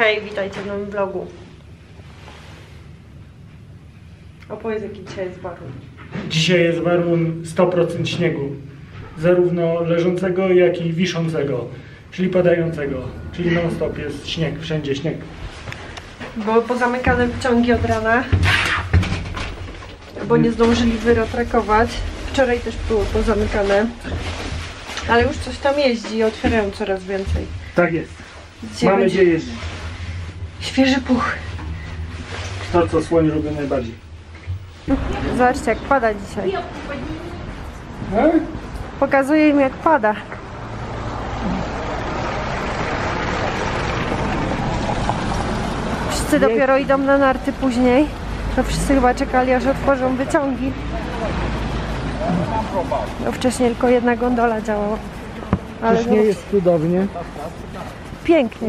Hej, witajcie w nowym vlogu. Opowiedz jaki dzisiaj jest warun. Dzisiaj jest warun 100% śniegu. Zarówno leżącego, jak i wiszącego, czyli padającego. Czyli non stop jest śnieg, wszędzie śnieg. Były pozamykane wyciągi od rana, bo nie zdążyli wyrotrakować. Wczoraj też było pozamykane. Ale już coś tam jeździ i otwierają coraz więcej. Tak jest. Dzisiaj Mamy będzie gdzie jeździć. Świeży puch. To, co słoń lubi najbardziej. Zobaczcie jak pada dzisiaj. No? Pokazuję im jak pada. Wszyscy dopiero idą na narty później. To wszyscy chyba czekali aż otworzą wyciągi. No wcześniej tylko jedna gondola działała. Ale nie jest cudownie. pięknie.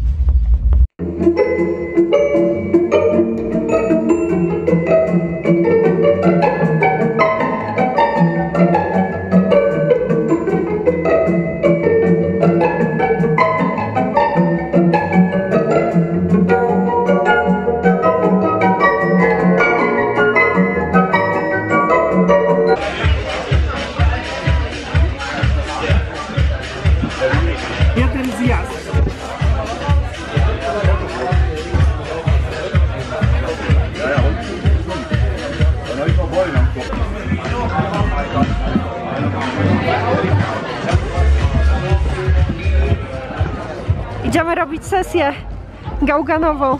gałganową.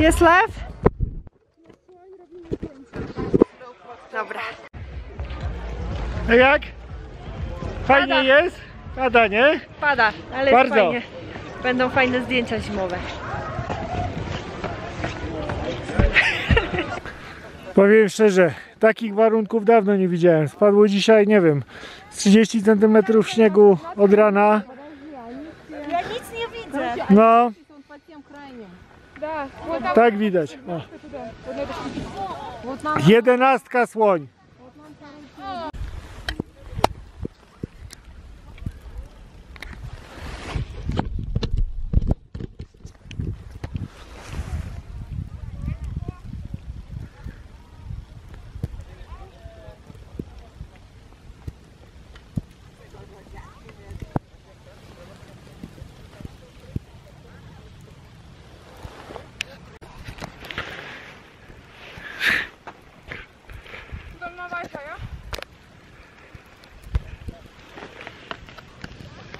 Jest lew? Dobra. A jak? Fajnie Pada. jest? Pada, nie? Pada, ale Bardzo. jest fajnie. Będą fajne zdjęcia zimowe. Powiem szczerze, takich warunków dawno nie widziałem. Spadło dzisiaj, nie wiem, z 30 cm śniegu od rana. Ja nic nie widzę. No, tak widać. O. Jedenastka słoń.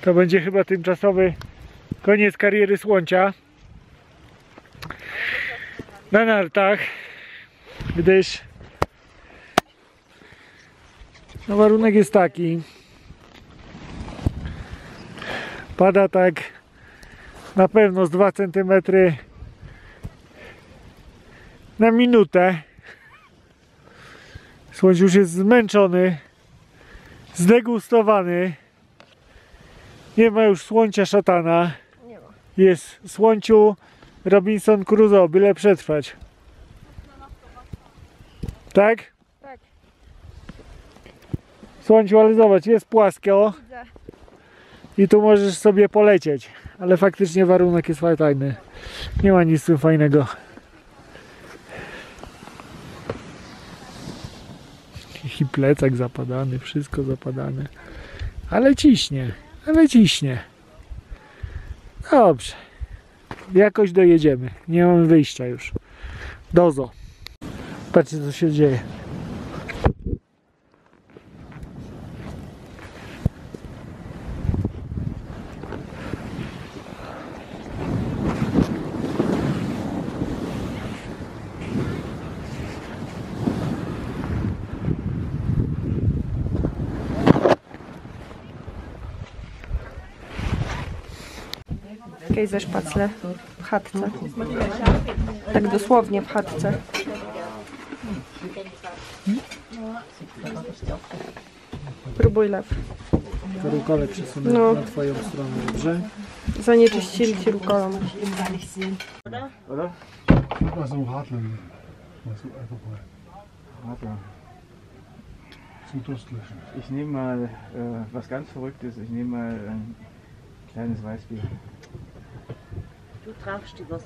To będzie chyba tymczasowy koniec kariery słońca. Na nartach, gdyż no warunek jest taki. Pada tak na pewno z 2 cm na minutę. Słońce już jest zmęczony, zdegustowany. Nie ma już słońca szatana. Nie ma. Jest słońciu Robinson Crusoe, byle przetrwać. Tak? Tak. Słońciu, ale zobacz, jest płasko Widzę. i tu możesz sobie polecieć. Ale faktycznie warunek jest fajny. Nie ma nic tym fajnego. I plecak zapadany, wszystko zapadane. Ale ciśnie, ale ciśnie. Dobrze. Jakoś dojedziemy. Nie mamy wyjścia już. Dozo. Patrzcie co się dzieje. Ze szpacle w chatce. Tak dosłownie w chatce. Próbuj lew. Rukolę przesunę No. na twoją stronę, dobrze? Zanieczyścili ci rukolą. Was so Radler. Was so einfach mal Warte, zum Durstlöschen. ich nehme mal äh, was ganz Verrücktes. Ich nehme mal ein kleines Weißbier. Du trafst die was.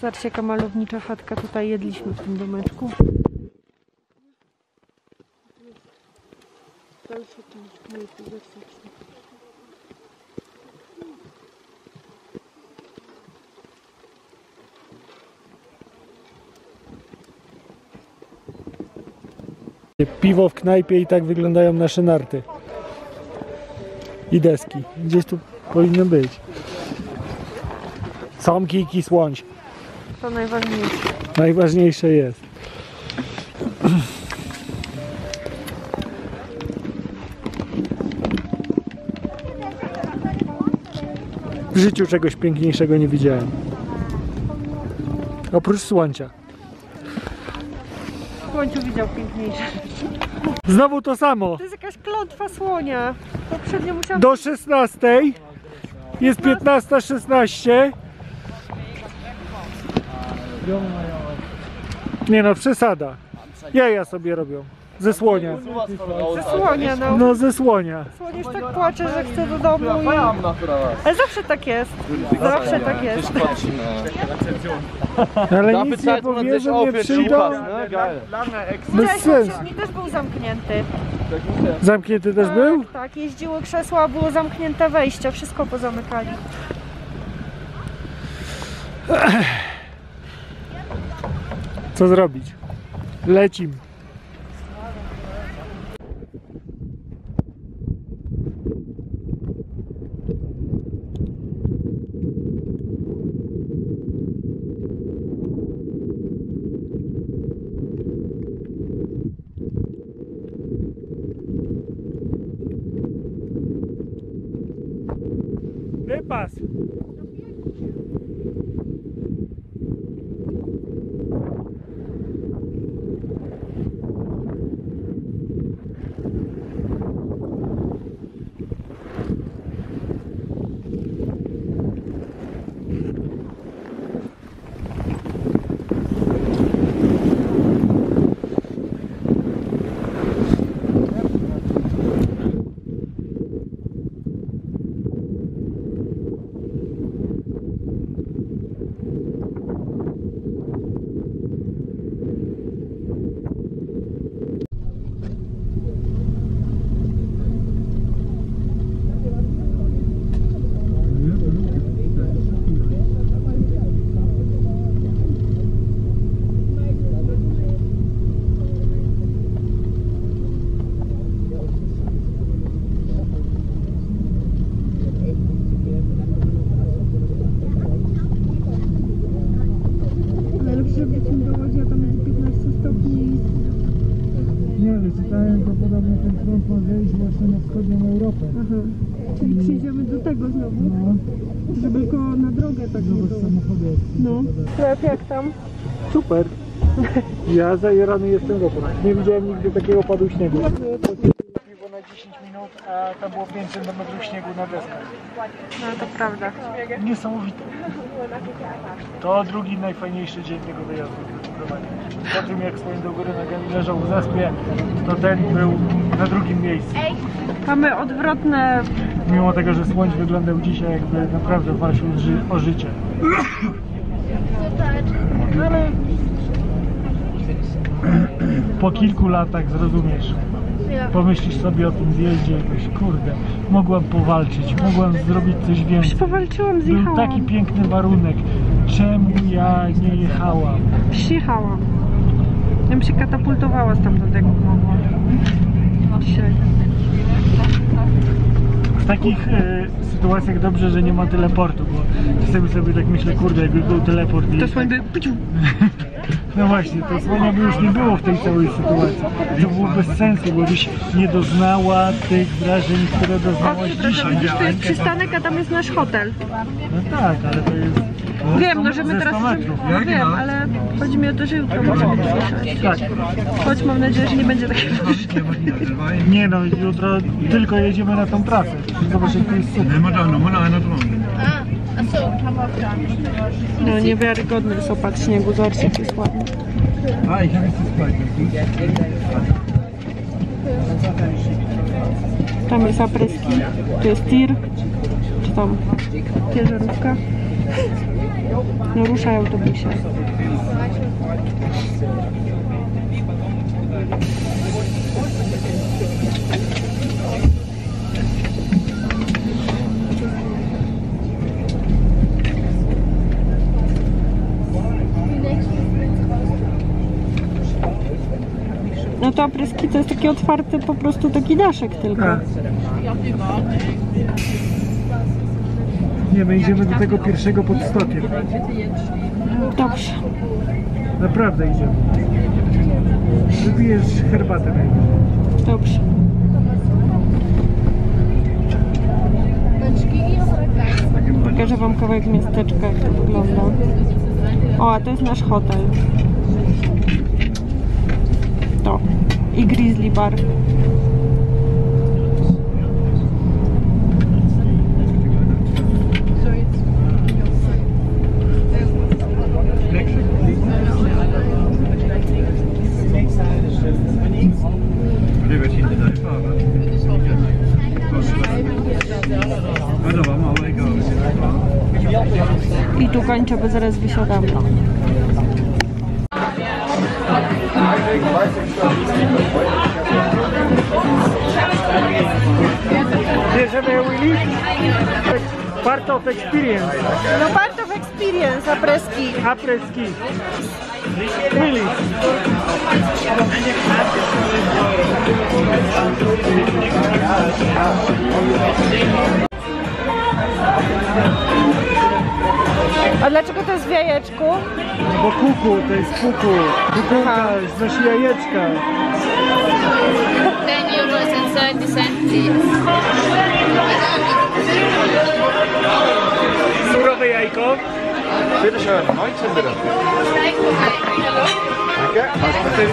Zobaczcie jaka malownicza chatka tutaj jedliśmy w tym domeczku. Piwo w knajpie i tak wyglądają nasze narty. I deski. Gdzieś tu powinno być. Są kijki słońć. To najważniejsze. Najważniejsze jest. W życiu czegoś piękniejszego nie widziałem. Oprócz słońca. W słońcu widział piękniejsze. Znowu to samo. To jest jakaś klątwa słonia. Poprzednio musiałam... Do 16. Jest 15.16. Nie no, przesada. Jaja sobie robią. Ze słonia. Ze słonia, no. No ze słonia. Słoniesz tak płacze, że chce do domu i... Ale zawsze tak jest. Zawsze tak jest. Ale nic nie powiedzą, nie przyjdą. Bez sensu. wcześniej też był zamknięty. Zamknięty też był? Tak, tak, jeździły krzesła, było zamknięte wejście, wszystko pozamykali. Co zrobić? Lecim. bem passa. Do tego znowu, No, żeby tylko na drogę tak nie było. No. Sklep jak tam? Super. Ja zajerany jestem dobrze. Nie widziałem nigdy takiego padu śniegu. Piwo na 10 minut, a tam było 5 cm śniegu na deskach. No to prawda. Niesamowite. To drugi najfajniejszy dzień tego wyjazdu. Po tym jak swoim do góry nogami leżał w zaspie, to ten był na drugim miejscu. Mamy odwrotne Mimo tego, że słońce wyglądał dzisiaj jakby naprawdę walczył o życie. Ale po kilku latach zrozumiesz. Pomyślisz sobie o tym zjeździe jakoś, kurde, mogłam powalczyć, mogłam zrobić coś więcej. Powalczyłam, Był zjechałam. taki piękny warunek. Czemu ja nie jechałam? Przyjechałam. Ja bym się katapultowała stamtąd, jak mogła. Dzisiaj. W takich e, sytuacjach dobrze, że nie ma teleportu, bo czasami sobie tak myślę, kurde, jakby był teleport i... To słoń by... No właśnie, to słonia by już nie było w tej całej sytuacji. To było bez sensu, bo byś nie doznała tych wrażeń, które doznałaś dzisiaj. tu jest przystanek, a tam jest nasz hotel. No tak, ale to jest... Wiem, no że my teraz... 100 metrów. No wiem, ale chodzi mi o to, że jutro możemy tu usiąść. Tak. Choć mam nadzieję, że nie będzie takiego Nie no, jutro tylko jedziemy na tą trasę. Zobacz, jak to jest super. Nehmen wir da nochmal einer dran. No niewiarygodny jest opad śniegu, zobaczcie, jak jest ładny. Habe jetzt das Kleid. Tam jest apreski, tu jest tir, czy tam ciężarówka. No ruszaj autobusie. No to apryski to jest taki otwarty po prostu taki daszek tylko. Nie, my idziemy do tego pierwszego pod stokiem. Dobrze. Naprawdę idziemy. Wypijesz herbatę najpierw. Dobrze. Pokażę wam kawałek miasteczka, jak to wygląda. O, a to jest nasz hotel. To. I Grizzly Bar. Kończę, bo zaraz wysiadamy. Bierzemy Willy? Part of experience. No part of experience, apreski. Après ski. Willy. A dlaczego to jest w jajeczku? Bo kuku, to jest kuku. Kukułka, znosi jajeczka. 10 euros and 30 cents, please. Surowe jajko. Bitteschön, 19 bitte. Danke.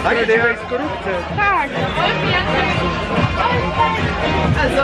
Danke dir. Skorupce. Tak. Also,